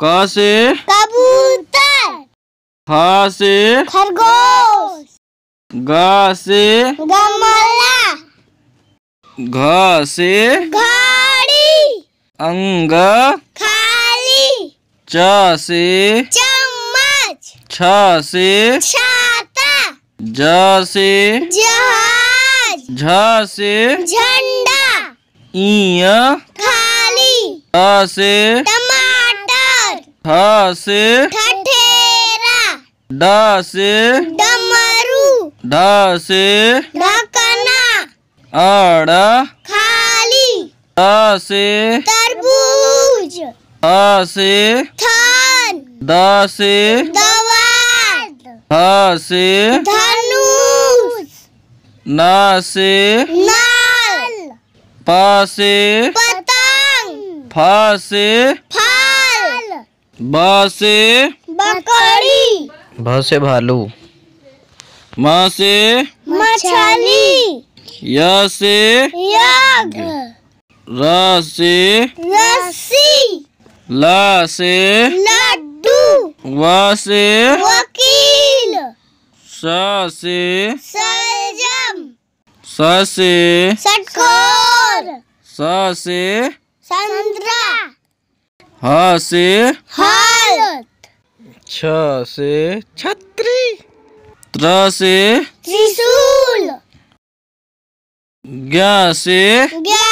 क से? कबूतर। ख से? खरगोश। ग से गमला। घ से घड़ी। अंग। खाली च से चम्मच। छ से छाता। ज से जहाज़। झ से झंडा। ईय। खाली अ से ठ से ठठेरा। ड से डमरू। ढ से ढकना। अड़ खाली। त से तरबूज। अ से थान द से दवात ह से धनुष। न से नाल। प से पतंग। फ से फल ब से बकरी। भ से भालू। म से मछली। य से यज्ञ र से रस्सी। ल से लड्डू। व से वकील। स से सलजम स से षटकोर। स से संतरा। ह से हालत। छ से छतरी। त्र से त्रिशूल। ज्ञ से ज्ञान